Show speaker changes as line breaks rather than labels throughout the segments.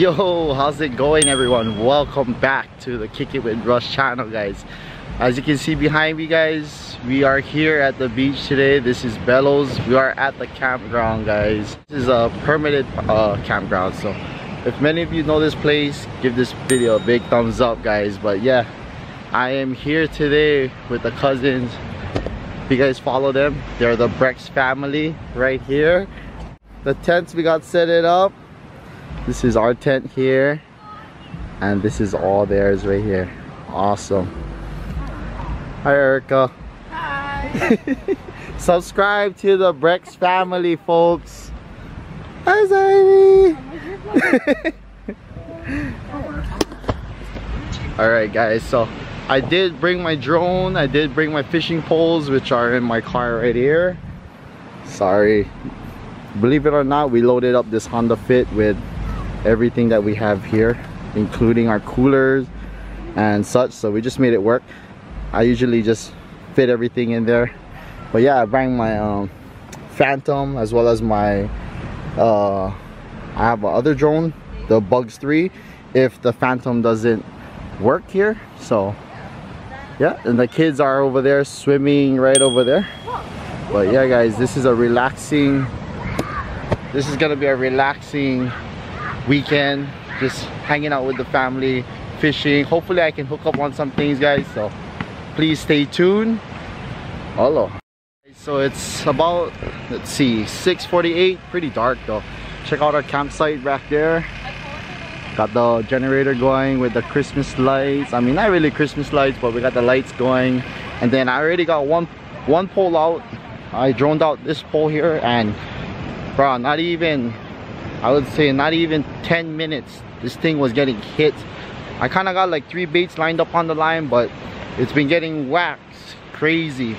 Yo, how's it going everyone? Welcome back to the Kick It With Russ channel guys. As you can see behind me guys, we are here at the beach today. This is Bellows. We are at the campground guys. This is a permitted uh, campground so if many of you know this place, give this video a big thumbs up guys. But yeah, I am here today with the cousins. If you guys follow them, they're the Breckz family right here. The tents we got set it up this is our tent here and this is all theirs right here. Awesome. Hi erica.
Hi.
Subscribe to the Breckz family folks. Hi Zairi. all right guys so i did bring my drone. I did bring my fishing poles which are in my car right here. Sorry. Believe it or not we loaded up this honda fit with everything that we have here including our coolers and such. So we just made it work. I usually just fit everything in there. But yeah I bring my um, Phantom as well as my uh, I have other drone the Bugs 3 if the Phantom doesn't work here. So yeah and the kids are over there swimming right over there. But yeah guys this is a relaxing this is gonna be a relaxing weekend just hanging out with the family fishing. Hopefully I can hook up on some things guys so please stay tuned. Hello. So it's about let's see 6:48. pretty dark though. Check out our campsite back there. Got the generator going with the Christmas lights. I mean not really Christmas lights but we got the lights going. And then I already got one one pole out. I droned out this pole here and bro not even I would say not even 10 minutes this thing was getting hit. I kind of got like three baits lined up on the line but it's been getting waxed crazy.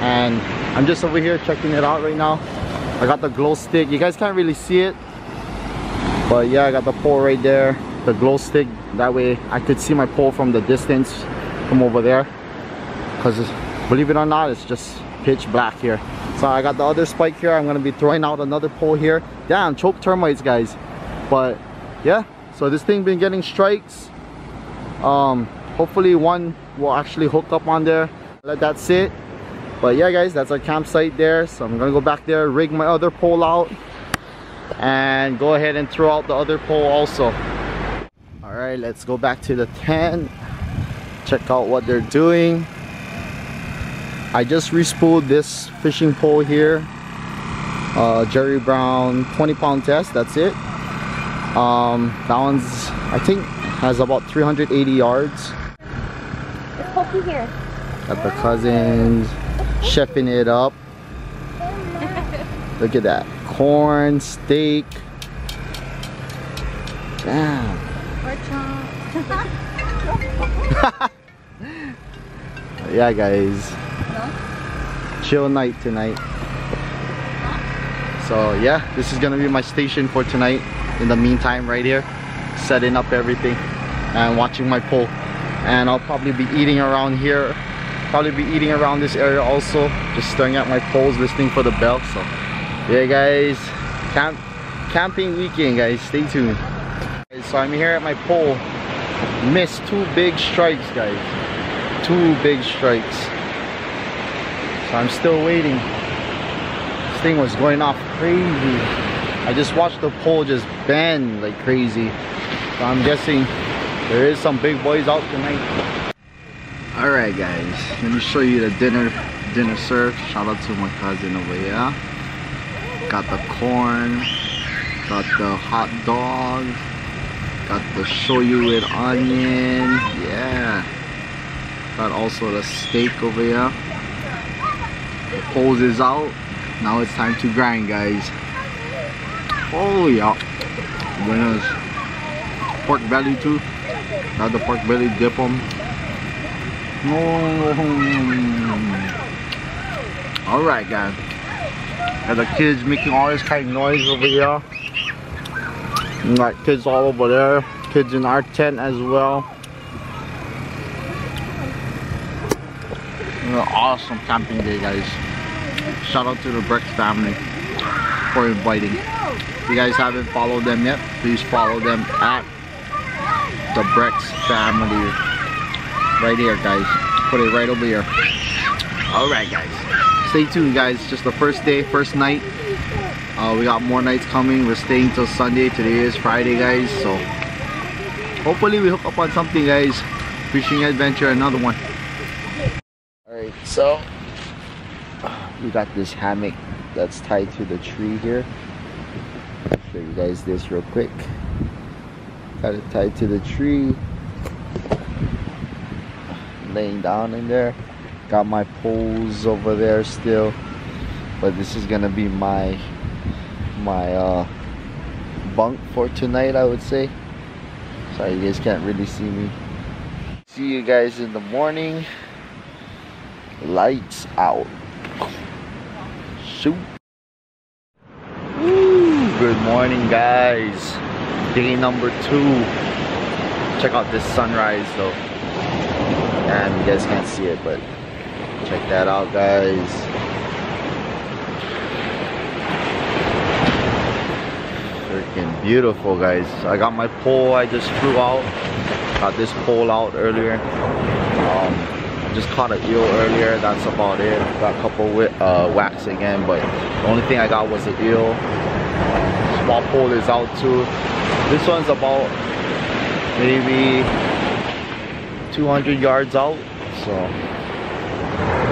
And I'm just over here checking it out right now. I got the glow stick. You guys can't really see it but yeah I got the pole right there the glow stick. That way I could see my pole from the distance from over there. Because believe it or not it's just pitch black here. So I got the other spike here. I'm gonna be throwing out another pole here. Damn choke termites guys. But yeah so this thing been getting strikes. Um hopefully one will actually hook up on there. Let that sit. But yeah guys that's our campsite there. So I'm gonna go back there rig my other pole out and go ahead and throw out the other pole also. All right let's go back to the tent. Check out what they're doing I just respooled this fishing pole here. Uh, Jerry Brown 20 pound test that's it. Um, that one's I think has about 380 yards.
It's Pokey here.
Got the cousins chefing it up. Look at that. Corn steak. Damn. Yeah guys chill night tonight. So yeah this is gonna be my station for tonight. In the meantime right here setting up everything and watching my pole and I'll probably be eating around here probably be eating around this area also just staring at my poles listening for the bell so. Yeah guys camp camping weekend guys stay tuned. So I'm here at my pole missed two big strikes guys. Two big strikes so I'm still waiting. This thing was going off crazy. I just watched the pole just bend like crazy. So I'm guessing there is some big boys out tonight. All right guys. Let me show you the dinner dinner served. Shout out to my cousin over here. Got the corn got the hot dog got the shoyu with onion. Yeah. Got also the steak over here poles is out. Now it's time to grind guys. Oh yeah. Buenos pork belly too. Got the pork belly dip them oh. Mm-hmm. all right guys. Got the kids making all this kind of noise over here. And got kids all over there. Kids in our tent as well. Awesome camping day guys shout out to the Breckz family for inviting. If you guys haven't followed them yet, please follow them at the Breckz family. Right here, guys. Put it right over here. Alright, guys. Stay tuned, guys. Just the first day, first night. Uh, we got more nights coming. We're staying till Sunday. Today is Friday, guys. So hopefully we hook up on something, guys. Fishing adventure, another one. Alright, so we got this hammock that's tied to the tree here. Show you guys this real quick. Got it tied to the tree. Laying down in there. Got my poles over there still. But this is gonna be my my uh, bunk for tonight, I would say. Sorry, you guys can't really see me. See you guys in the morning. Lights out. Woo, good morning, guys. Day number two. Check out this sunrise, though. And you guys can't see it, but check that out, guys. freaking beautiful guys i got my pole i just threw out got this pole out earlier um, just caught an eel earlier. That's about it. Got a couple with uh, wax again but the only thing i got was an eel small pole is out too. This one's about maybe 200 yards out so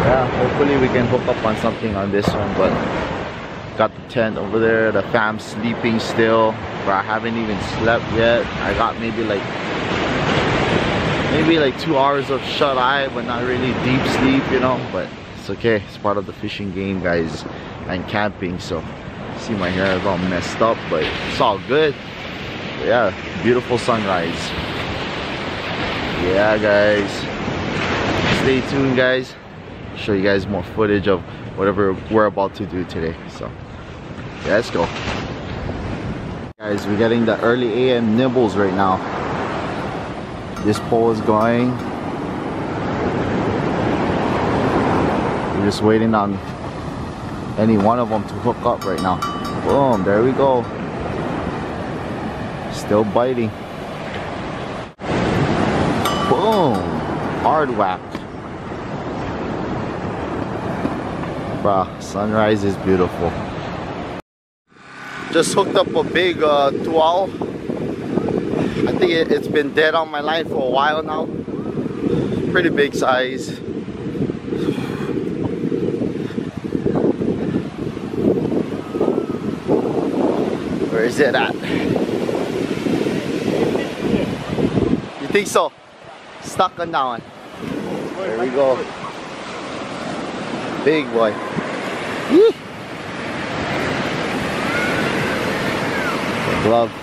yeah hopefully we can hook up on something on this one but got the tent over there. The fam sleeping still but i haven't even slept yet. I got maybe like maybe like two hours of shut eye but not really deep sleep you know? But it's okay. It's part of the fishing game guys and camping so see my hair is all messed up but it's all good. But yeah beautiful sunrise. Yeah guys. Stay tuned guys. Show you guys more footage of whatever we're about to do today so yeah, let's go. Guys we're getting the early am nibbles right now this pole is going. We're just waiting on any one of them to hook up right now. Boom there we go. Still biting. Boom hard whack. Bruh, sunrise is beautiful. Just hooked up a big uh, toau. I think it, it's been dead on my line for a while now. Pretty big size. Where is it at? You think so? Stuck on that one. There we go. Big boy. Yee. Glove.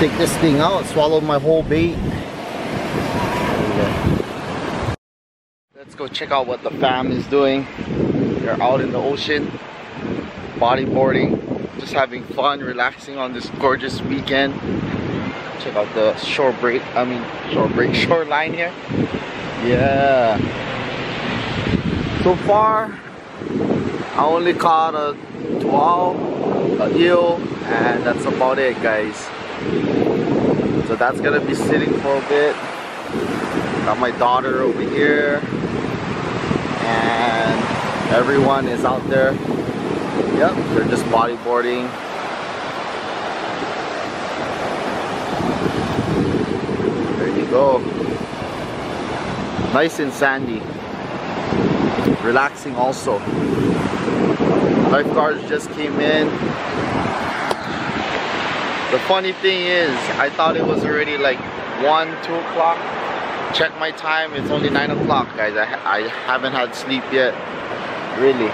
Take this thing out, swallowed my whole bait. Let's go check out what the fam is doing. They're out in the ocean, bodyboarding, just having fun, relaxing on this gorgeous weekend. Check out the shore break, I mean shore break, shoreline here. Yeah. So far, I only caught a 12, a eel, and that's about it, guys. So that's gonna be sitting for a bit. Got my daughter over here, and everyone is out there. Yep, they're just bodyboarding. There you go. Nice and sandy relaxing also lifeguards just came in the funny thing is I thought it was already like 1 2 o'clock. Check my time it's only 9 o'clock guys. I, I haven't had sleep yet. Really.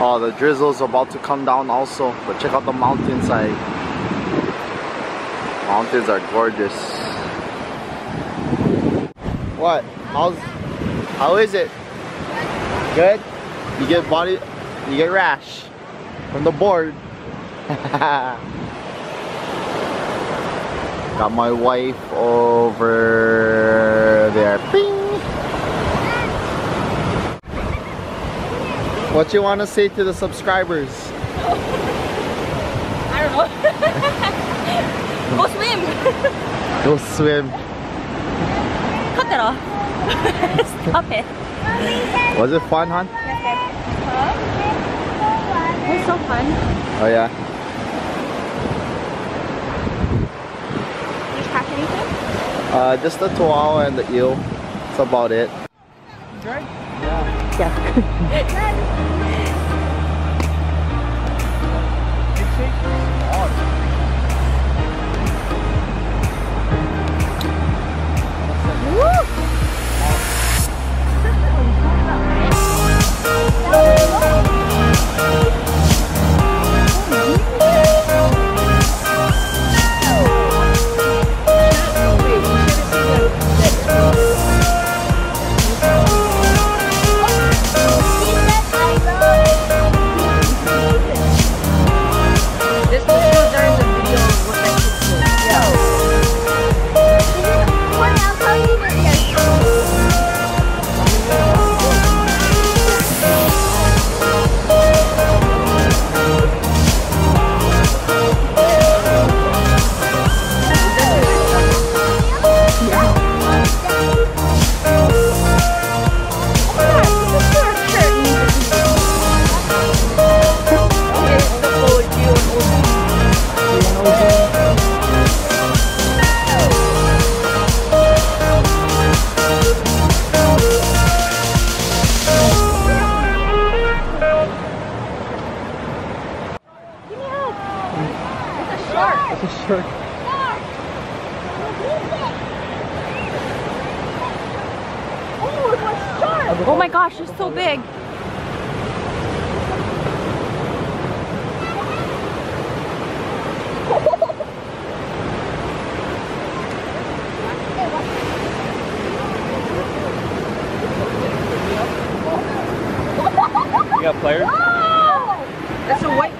Oh the drizzle's about to come down also but check out the mountainside mountains are gorgeous. What? How's how is it? Good? You get body you get rash from the board. Got my wife over there. Bing! What you want to say to the subscribers?
I don't know. Go swim.
Go swim.
Cut that off. Stop it.
Was it fun, hon?
It was so fun.
Oh yeah.
Did you catch anything?
Uh, just the toau and the eel. That's about it.
This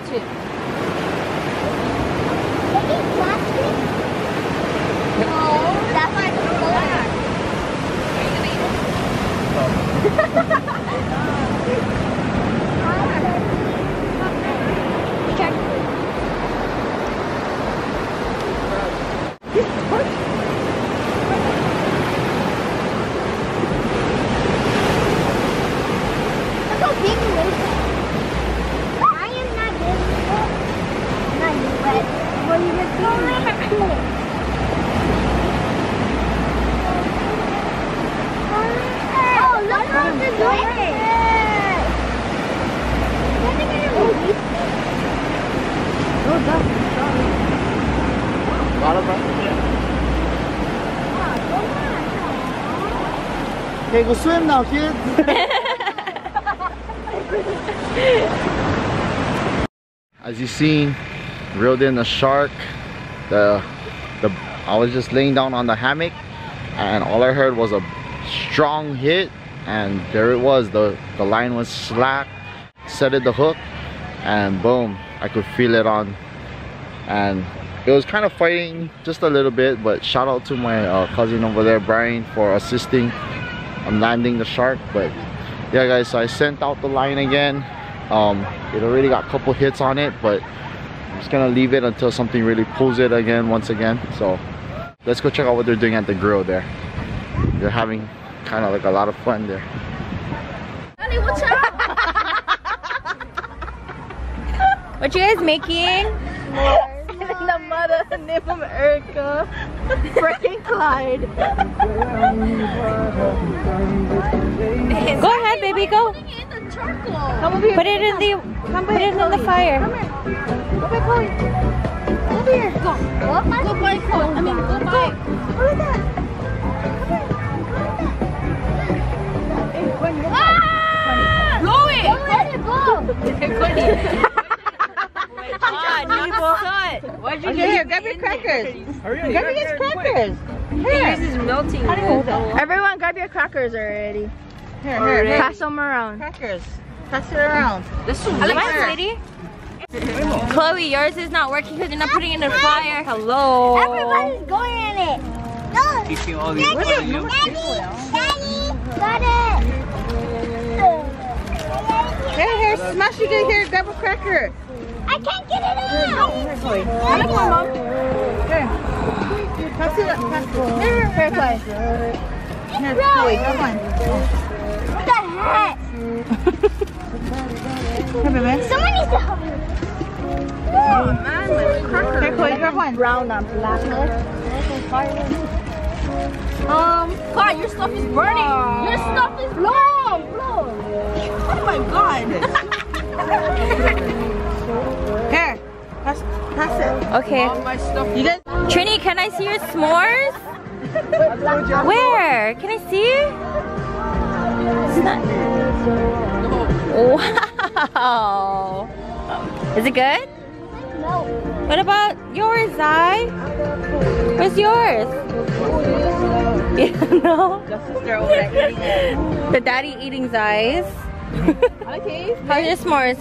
That's a white tip.
Look how big it is. I am not big. Not you, but when you just see me. Oh, look how the door is. Can I get a movie?
Okay, go swim now, kids. As you seen, reeled in a shark. The the I was just laying down on the hammock, and all I heard was a strong hit, and there it was. the The line was slack. Set it the hook, and boom, I could feel it on. And it was kind of fighting just a little bit, but shout out to my uh, cousin over there, Brian, for assisting on landing the shark. But yeah, guys, so I sent out the line again. Um, it already got a couple hits on it, but I'm just gonna leave it until something really pulls it again once again. So let's go check out what they're doing at the grill there. They're having kind of like a lot of fun there.
Honey, what's up? what you guys making?
The mother name of Erica. Freaking Clyde.
Go ahead, baby, go.
Come over here.
Put it in the
Come
put
by
it in the
Chloe.
fire.
Come here. Go by Chloe. Over here. Go. Go by, go by Chloe. I mean, go by. Go like that. Come here. Ah!
Blow it!
Don't let it blow.
Why'd you
get here, grab your crackers.
Hurry up,
Grab your crackers. Here.
is melting.
Everyone, grab your crackers already. Here,
Already.
here, pass them around. Crackers. Pass it around.
This is Alexa, lady. Chloe, yours is not working because you're not putting it in the fire. Hello.
Everybody's going in it. No.
Teaching all these
Daddy,
boys you.
Daddy, Daddy, got it.
Here, here, smash it in here. Grab a cracker.
I can't get it out.
Chloe. Have one, Mom. Here. Pass it up. Pass it. Here, here, Chloe. Here, Chloe, grab one.
What the heck?
Here, baby.
Someone needs to help me.
Oh, man, my cracker. Here, Chloe, grab one.
Brown on black. Um, God, your stuff is burning. Your stuff is
Blow, blow.
Oh my god. Here. Pass, pass it.
Okay.
You guys.
Trini, can I see your s'mores? Where? Can I see? It's not. Wow. Is it good?
No.
What about yours, Zai? Where's yours? Yeah, no.
They're over there eating it.
The daddy eating Zai's.
Okay.
How's your s'mores?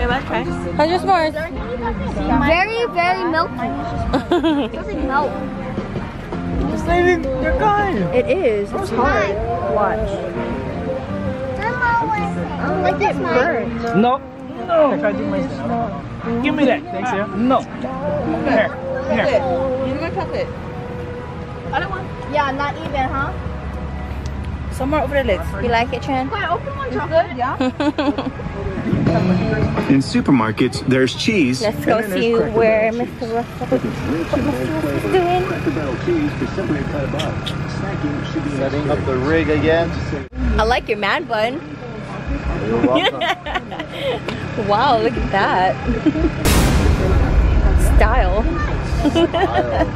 Okay, let's try.
How's your s'mores?
Very, very milky. It doesn't melt.
You're gone.
It is. It's hard. Watch.
Like this, mine.
No. No. Give me that. Thanks, yeah. No. Here. Here.
You got chocolate. I don't want.
Yeah, not even, huh?
Somewhere over the lids.
You like it, Trin?
Why open one chocolate? Yeah.
In supermarkets, there's cheese.
Let's go see where Mr. Russell is doing.
Setting up the rig again.
I like your man bun. Wow, look at that. Style.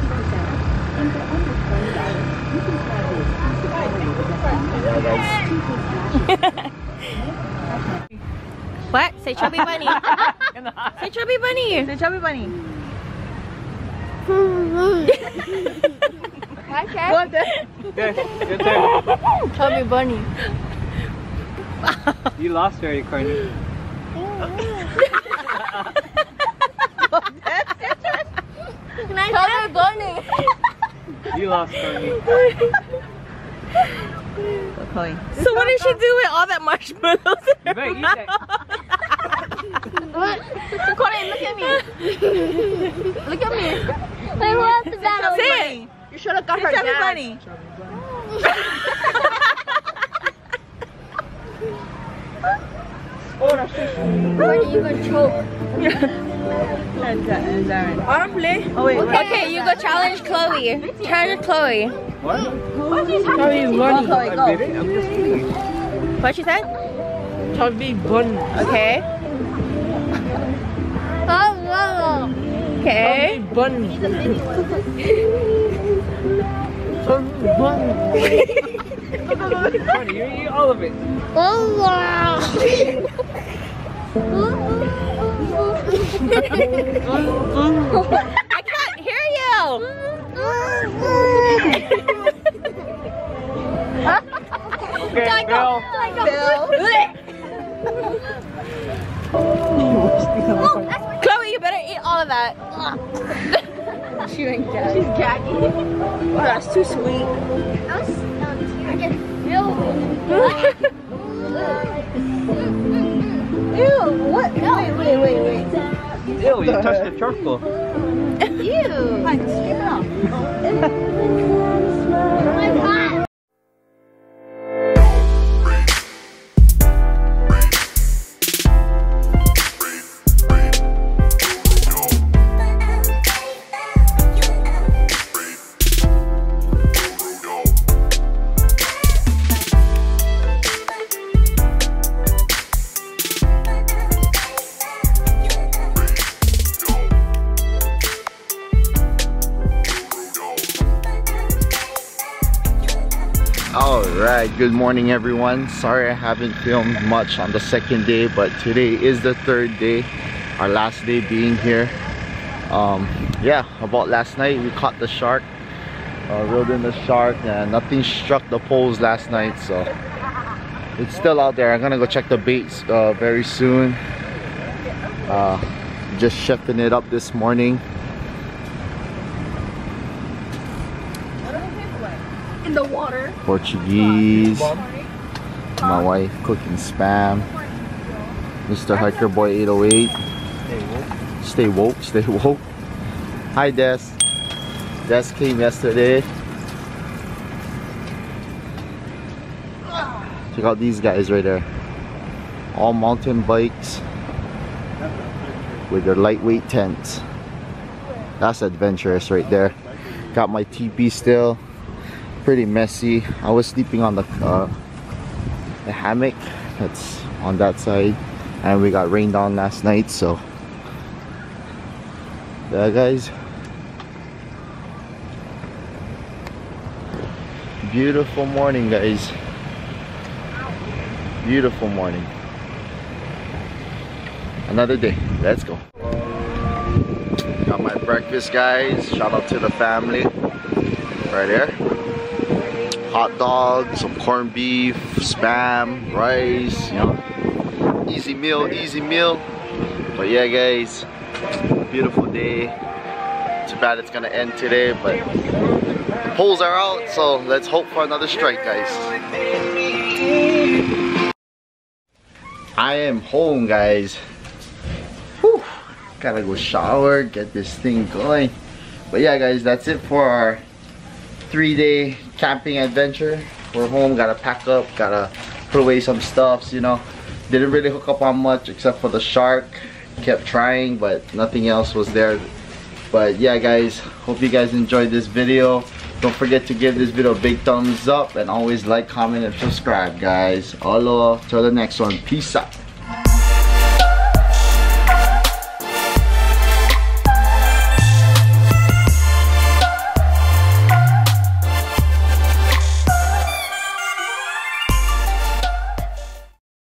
what? Say chubby bunny. Say chubby bunny.
The chubby bunny.
Okay.
Go up there.
Okay, your turn.
Chubby bunny.
You lost already, Courtney.
Chubby bunny.
You lost, Courtney.
Chloe.
So what did she do with all that marshmallows?
You better eat that.
Courtney, look at me. Look at me.
Wait, who else is that?
Say it.
You should have got her chubby bunny.
Where you gonna choke?
And, uh, and uh, Darren. I don't play. Oh wait.
Okay, you go challenge Chloe. Challenge Chloe.
What?
Chubby bunny. Chloe,
I
go.
did it. I'm just kidding.
What she said?
Chubby bunny.
Okay.
Oh, no.
Okay.
bunny.
Courtney, you eat all of it.
Oh, wow. Oh, oh.
I can't hear you.
Okay, Bill.
Chloe, you better eat all of that.
She's gagging. Oh, that's too sweet.
I was stunned. I can feel
Ew, what? Wait, wait, wait, wait.
Ew, you touched the charcoal.
Ew. Fine, scrape it off.
right, good morning everyone. Sorry I haven't filmed much on the second day, but today is the third day, our last day being here. Um, yeah, about last night we caught the shark, uh, reeled in the shark, and nothing struck the poles last night, so it's still out there. I'm gonna go check the baits uh, very soon. Uh, just chefing it up this morning.
In the water.
Portuguese. My wife cooking spam. Mr. Hiker Boy 808. Stay woke, stay woke. Hi Des. Des came yesterday. Check out these guys right there. All mountain bikes with their lightweight tents. That's adventurous right there. Got my TP still. Pretty messy. I was sleeping on the, uh, the hammock that's on that side. And we got rained on last night, so. Yeah, guys. Beautiful morning, guys. Beautiful morning. Another day. Let's go. Got my breakfast, guys. Shout out to the family. Right there. Hot dog, some corned beef, spam, rice, you know. Easy meal, easy meal. But yeah, guys. Beautiful day. Too bad it's gonna end today, but the polls are out, so let's hope for another strike, guys. I am home, guys. Whew. Gotta go shower, get this thing going. But yeah, guys, that's it for our three-day camping adventure. We're home, gotta pack up, gotta put away some stuffs, you know. Didn't really hook up on much except for the shark. Kept trying, but nothing else was there. But yeah, guys, hope you guys enjoyed this video. Don't forget to give this video a big thumbs up and always like, comment, and subscribe, guys. Aloha. Till the next one. Peace out.